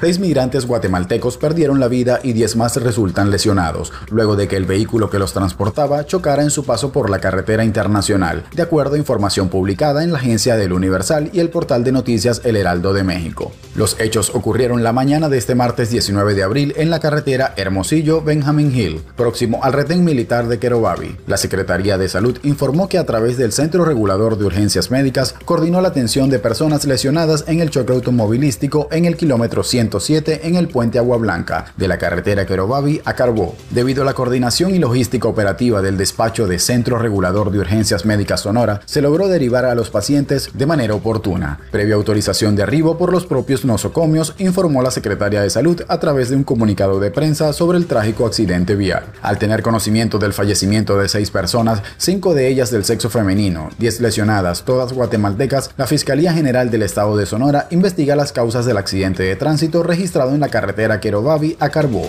seis migrantes guatemaltecos perdieron la vida y 10 más resultan lesionados, luego de que el vehículo que los transportaba chocara en su paso por la carretera internacional, de acuerdo a información publicada en la agencia del Universal y el portal de noticias El Heraldo de México. Los hechos ocurrieron la mañana de este martes 19 de abril en la carretera Hermosillo-Benjamin Hill, próximo al retén militar de Querobabi. La Secretaría de Salud informó que a través del Centro Regulador de Urgencias Médicas coordinó la atención de personas lesionadas en el choque automovilístico en el kilómetro 107 en el puente Agua Blanca de la carretera Querobabi a Carbó. Debido a la coordinación y logística operativa del despacho de Centro Regulador de Urgencias Médicas Sonora, se logró derivar a los pacientes de manera oportuna. Previa autorización de arribo por los propios nosocomios, informó la Secretaria de Salud a través de un comunicado de prensa sobre el trágico accidente vial. Al tener conocimiento del fallecimiento de seis personas, cinco de ellas del sexo femenino, diez lesionadas, todas guatemaltecas, la Fiscalía General del Estado de Sonora investiga las causas del accidente de tránsito registrado en la carretera Querobabi a Carbó.